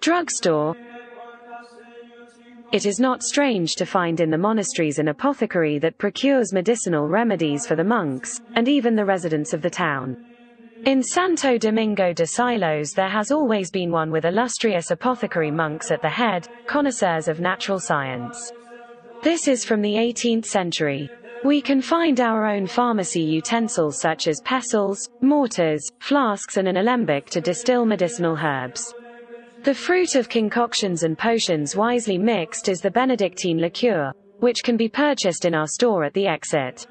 drugstore. It is not strange to find in the monasteries an apothecary that procures medicinal remedies for the monks, and even the residents of the town. In Santo Domingo de Silos there has always been one with illustrious apothecary monks at the head, connoisseurs of natural science. This is from the 18th century. We can find our own pharmacy utensils such as pestles, mortars, flasks and an alembic to distill medicinal herbs. The fruit of concoctions and potions wisely mixed is the Benedictine liqueur, which can be purchased in our store at the exit.